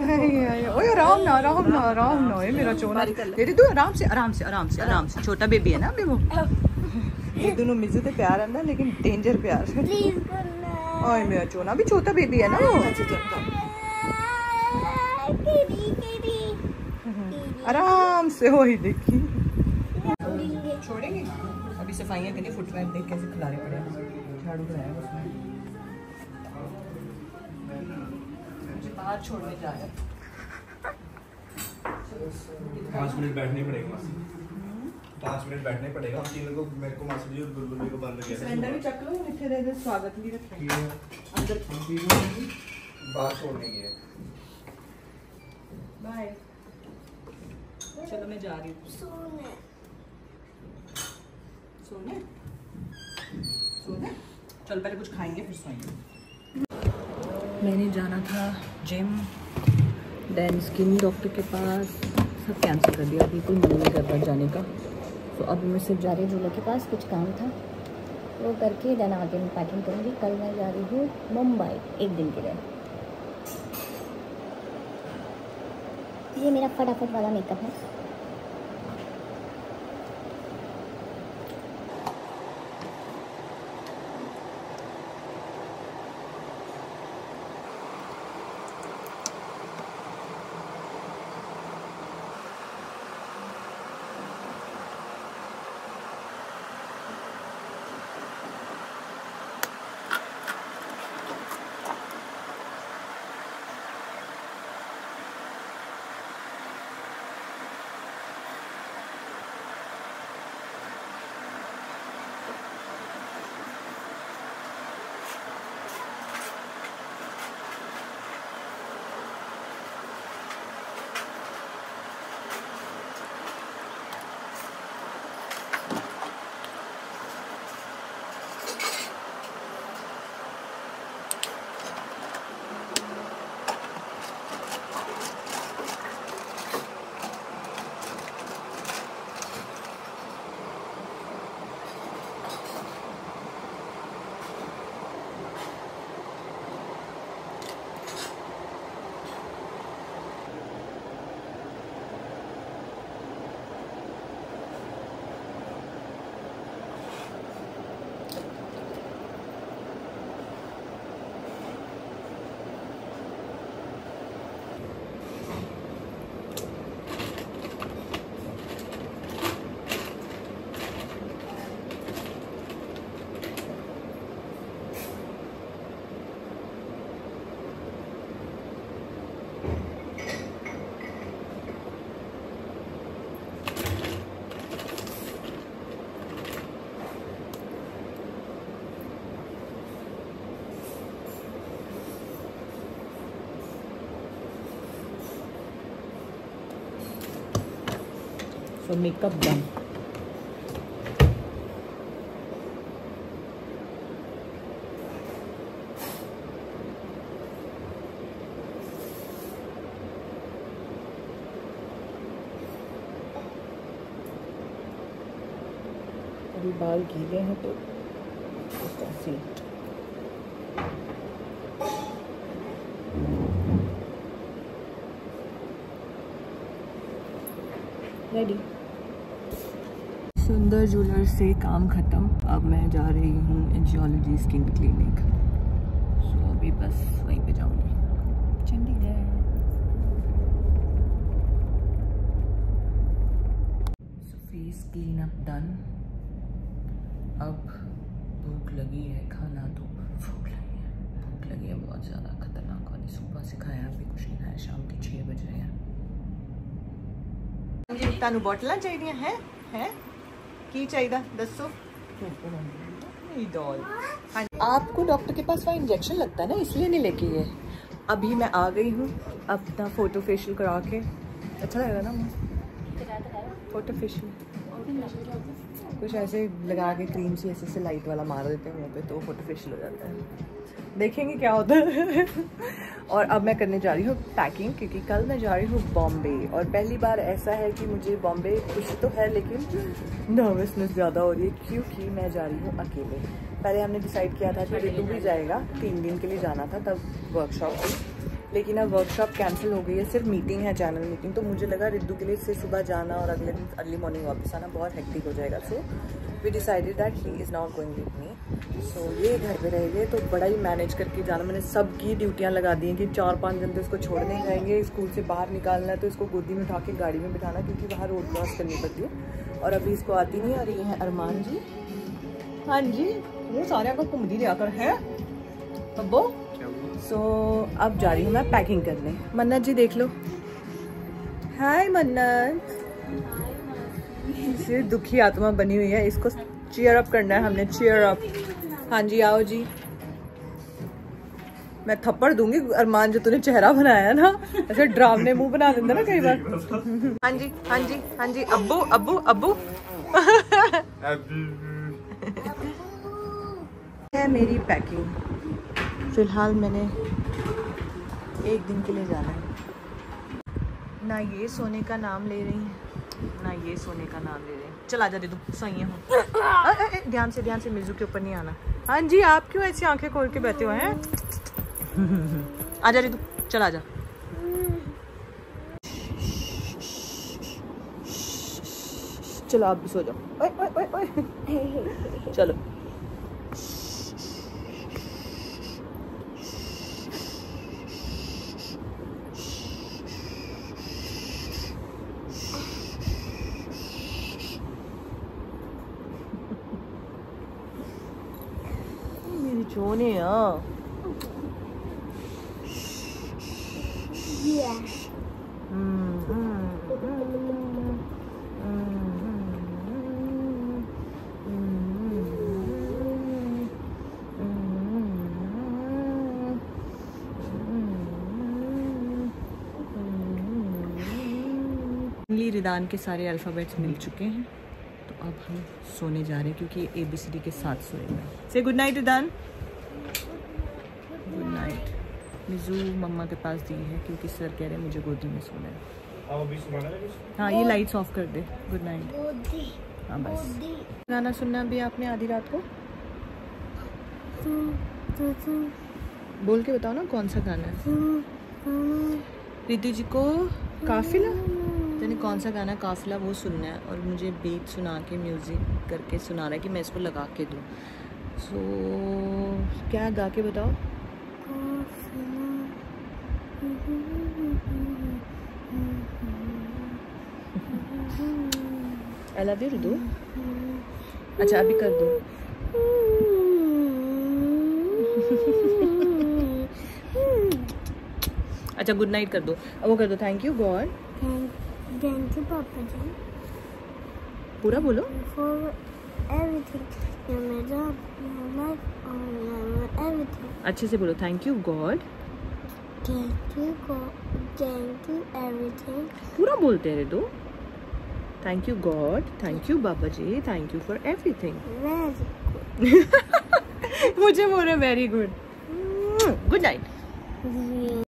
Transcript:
ओए आराम ना आराम ना आराम ना ओए मेरा चोना तेरे तू आराम से आराम से आराम से आराम से छोटा बेबी है ना वो ये दोनों मिजू ते प्यार आंदा लेकिन डेंजर प्यार प्लीज़ ओए मेरा चोना भी छोटा बेबी है ना वो आराम से वही देखी छोड़ेंगे अभी सफाइयाँ करिए फुटवेयर देख कैसे खिलारे पड़े झाड़ू बनाया उसने बाहर छोड़ने जा रहा है। पाँच मिनट बैठने पड़ेगा पाँच मिनट बैठने पड़ेगा। हम तीनों को मेरे को मासी जी और बुलबुल को बंद किया। सिलेंडर भी चक लो इतने दे दे स्वागत भी रखें। अंदर। बाहर छोड़ने गए बाय चलो मैं जा रही हूँ। सोने। सोने? सोने? चल पहले कुछ खाएँगे फिर सोएँगे। मैंने जाना था जिम देन स्किन डॉक्टर के पास सब कैंसिल कर दिया। बिल्कुल मन नहीं कर रहा जाने का। तो अभी मैं सिर्फ़ जा रही हूँ झूले के पास, कुछ काम था। वो करके देन आगे मैं पैकिंग करूँगी। कल मैं जा रही हूँ मुंबई, एक दिन के लिए। ये मेरा फटाफट वाला मेकअप है। So makeup done. अभी बाल गीले हैं तो ही। रेडी सुंदर ज्वेलर से काम ख़त्म अब मैं जा रही हूँ एंजियोलॉजी स्किन क्लिनिक सो अभी बस वहीं पे जाऊँगी Chandigarh face clean up done अब भूख लगी है खाना तो भूख लगी है भूख लगी है बहुत ज़्यादा खतरनाक वाली सुबह से खाया अभी कुछ नहीं खाया शाम के छः बज रहे हैं ਤੁਹਾਨੂੰ ਬੋਟਲਾਂ ਚਾਹੀਦੀਆਂ ਹੈ ਹੈ ਕੀ ਚਾਹੀਦਾ ਦੱਸੋ नहीं डॉल हाँ आपको डॉक्टर के पास वहाँ इंजेक्शन लगता है ना इसलिए नहीं लेके गए अभी मैं आ गई हूँ अपना फोटो फेशियल करा के अच्छा लगेगा ना मुझे फोटो फेशियल कुछ ऐसे लगा के क्रीम सी ऐसे से लाइट वाला मार देते हैं मुँह पे तो फ़ोटो फेशियल हो जाता है। देखेंगे क्या होता है। और अब मैं करने जा रही हूँ पैकिंग क्योंकि कल मैं जा रही हूँ बॉम्बे और पहली बार ऐसा है कि मुझे बॉम्बे खुशी तो है, लेकिन नर्वसनेस ज़्यादा हो रही है, क्योंकि मैं जा रही हूँ अकेले। पहले हमने डिसाइड किया था कि तू भी जाएगा, तीन दिन के लिए जाना था, तब वर्कशॉप लेकिन अब वर्कशॉप कैंसिल हो गई है, सिर्फ़ मीटिंग है चैनल मीटिंग तो मुझे लगा रिद्धू के लिए से सुबह जाना और अगले दिन अर्ली मॉर्निंग वापस आना बहुत हेक्टिक हो जाएगा। So we decided that he is not going with me so ये घर पे रहेंगे तो बड़ा ही मैनेज करके जाना। मैंने सबकी ड्यूटियाँ लगा दी हैं कि चार पाँच दिन तो इसको छोड़ने जाएँगे स्कूल से बाहर निकालना है तो इसको गोदी में उठा के गाड़ी में बिठाना, क्योंकि बाहर रोड क्रॉस करनी पड़ती है। और अभी इसको आती नहीं और ये है अरमान जी। हाँ जी, वो सारे को घूमती लिया कर है। अब्बो सो so, अब जा रही हूँ मैं पैकिंग करने। मन्नत जी देख लो। हाय मन्नत। सिर्फ़ दुखी आत्मा बनी हुई है। इसको चीयर अप करना है हमने चीयर अप हाँ जी आओ जी। मैं थप्पड़ दूँगी अरमान जो तूने चेहरा बनाया ना ऐसे ड्रामने मुँह बना देता ना कई बार। हाँ जी हाँ जी हाँ जी। अब्बू अब्बू अब्बू। है मेरी पैकिंग फ़िलहाल मैंने एक दिन के लिए जाना है। ना ये सोने का नाम ले रही है, ना ये सोने का नाम ले रहे चला जा दे दो सही हूँ ध्यान से ध्यान से, मिर्जू के ऊपर नहीं आना। हाँ जी, आप क्यों ऐसी आँखें खोल के बैठे हुए हैं? आ जा रिदू चला जा। चलो, आप भी सो जाओ। चलो। चोने हाँ. रिदान के सारे अल्फ़ाबेट्स मिल चुके हैं। तो अब हम सोने जा रहे हैं, क्योंकि ए बी सी डी के साथ सोएँगे। से गुड नाइट रिदान गुड नाइट मिजू मम्मा के पास दी है क्योंकि सर कह रहे हैं मुझे गोदी में सोना है। अब अभी सुनाना है? हाँ ये लाइट्स ऑफ़ कर दे। गुड नाइट हाँ बस गाना सुनना भी आपने आधी रात को? बोल के बताओ ना कौन सा गाना है। रितु जी को काफिला? तेने कौन सा गाना काफिला वो सुनना है और मुझे बीट सुना के म्यूज़िक करके सुना रहा है कि मैं इसको लगा के दूँ। सो so, क्या गा के बताओ। आई लव यू अच्छा अभी कर दो। अच्छा गुड नाइट कर दो। वो कर दो thank you God Thank you, Papa Ji, पूरा बोलो। For everything. अच्छे से बोलो थैंक यू गॉड पूरा बोलते रहे दो। Thank you God thank you बाबा जी थैंक यू फॉर एवरीथिंग मुझे बोल रहे वेरी गुड गुड नाइट